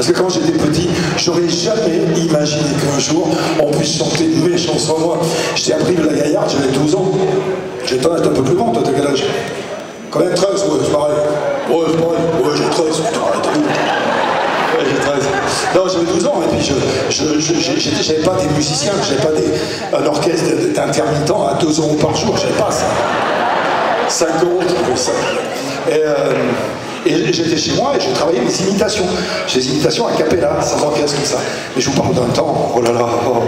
Parce que quand j'étais petit, j'aurais jamais imaginé qu'un jour on puisse chanter mes chansons. Moi, j'étais appris de la Gaillarde, j'avais 12 ans. J'étais un peu plus grand, toi, t'as quel âge? Quand même 13, ouais, c'est pareil. Ouais, c'est pareil. Ouais, j'ai 13. Ouais, j'ai 13. Non, j'avais 12 ans, et puis je n'avais pas des musiciens, j'avais pas un orchestre d'intermittents à 2 euros par jour, j'avais pas ça. 5 euros, pour ça. Et, euh, et j'étais chez moi et je travaillais mes imitations. J'ai des imitations à capella, sans orchestre, comme ça. Mais je vous parle d'un temps, oh là là, oh.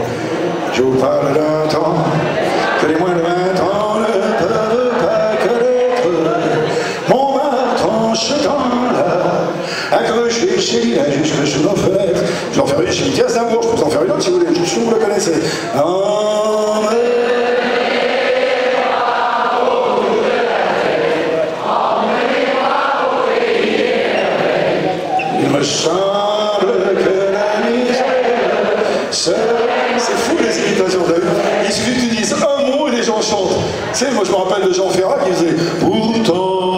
je vous parle d'un temps que les moins de 20 ans ne peuvent pas connaître. Mon main dans là, accroché chez lui, jusque sous nos fenêtres. Je vais en faire une chez d'amour, je peux en faire une autre si vous voulez, je suis sûr vous la connaissez. C'est fou les imitations, Il suffit que tu dises un mot et les gens chantent. Tu sais, moi je me rappelle de Jean Ferrat qui faisait Pourtant.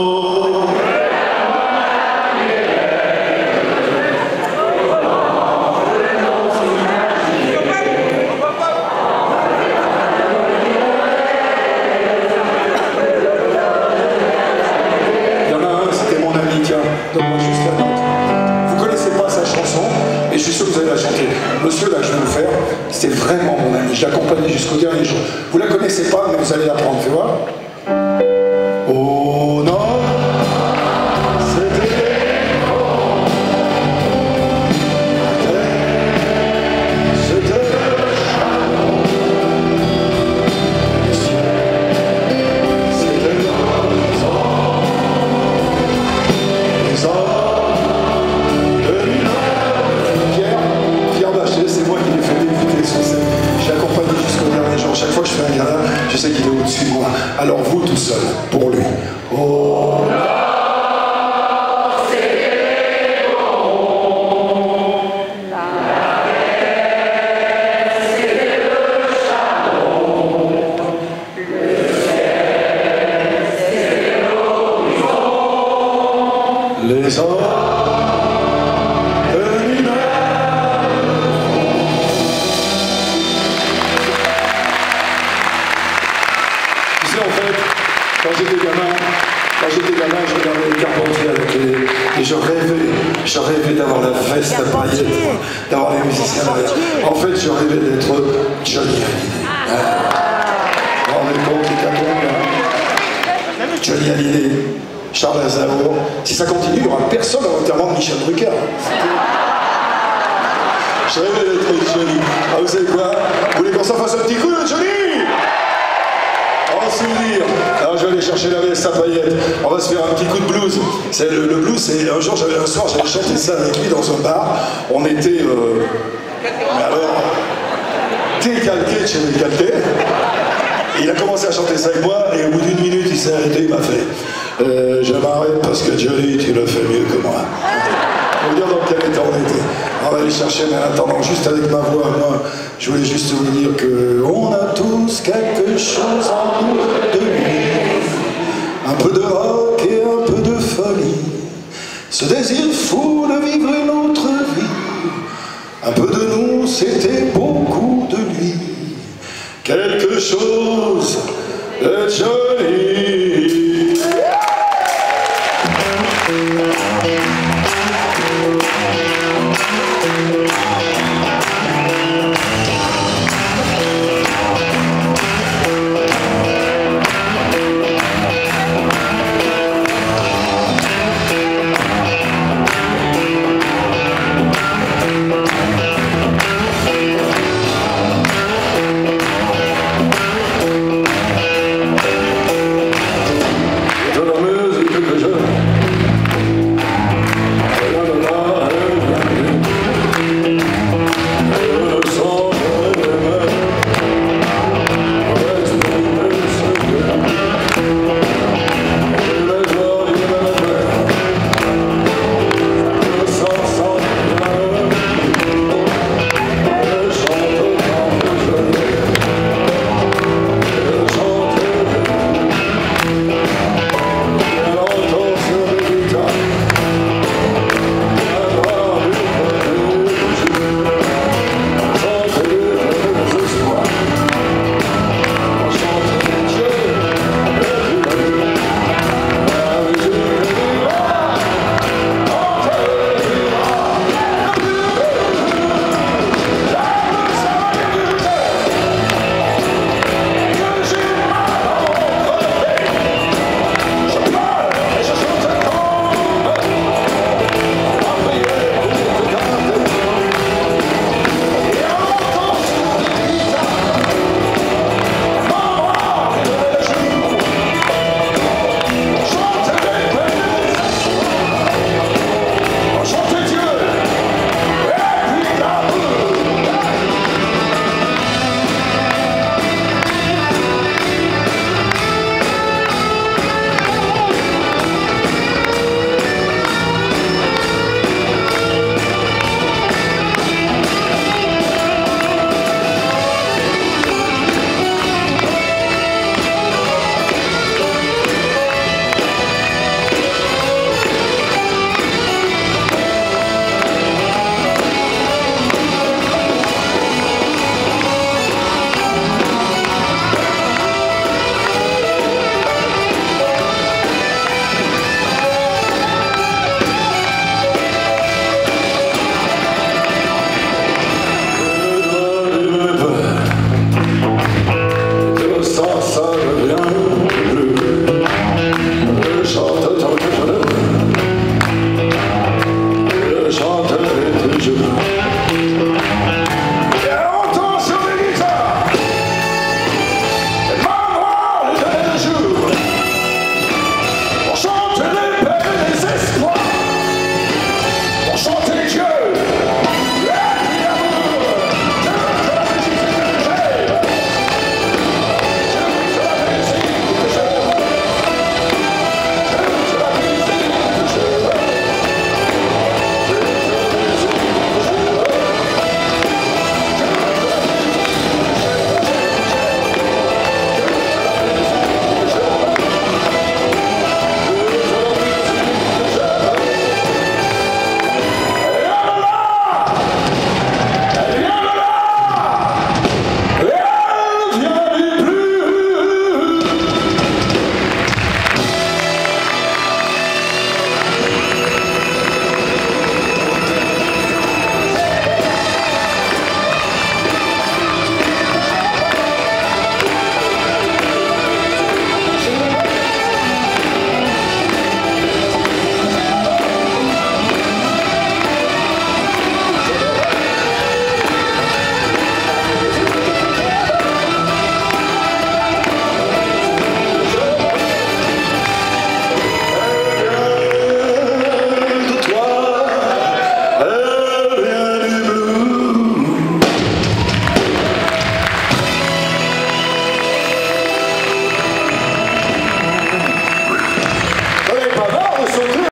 Et je suis sûr que vous allez la chanter. Monsieur, là, je vais vous faire, c'était vraiment mon ami. Je l'accompagnais jusqu'au dernier jour. Vous la connaissez pas, mais vous allez l'apprendre, tu vois j'étais gamin, quand j'étais gamin, je regardais les Carpentiers la télé et je rêvais, je rêvais d'avoir la veste à paillettes, d'avoir les musiciens à la En fait, je rêvais d'être Johnny Hallyday. Ah. Vous rendez compte, les là Johnny Hallyday, Charles Aznavour. Si ça continue, il n'y aura personne à l'enterrement de Michel Drucker. Je rêvais d'être Johnny. Ah, vous savez quoi? Vous voulez qu'on s'en fasse un petit coup, là, Johnny En souvenir. Je vais aller chercher la veste à paillettes. On va se faire un petit coup de blues. C'est le, blues, c'est un jour, j'avais un soir, j'avais chanté ça avec lui dans un bar. On était. euh, mais alors, décalqué chez décalqué. Il a commencé à chanter ça avec moi et au bout d'une minute il s'est arrêté, il m'a fait euh, Je m'arrête parce que Johnny, tu le fais mieux que moi. Pour dire dans quel état on était. On va aller chercher, mais en attendant, juste avec ma voix, moi, je voulais juste vous dire que on a tous quelque chose en nous de lui. Un peu de rock et un peu de folie. Ce désir fou de vivre une autre vie. Un peu de nous, c'était beaucoup de lui quelque chose de joli.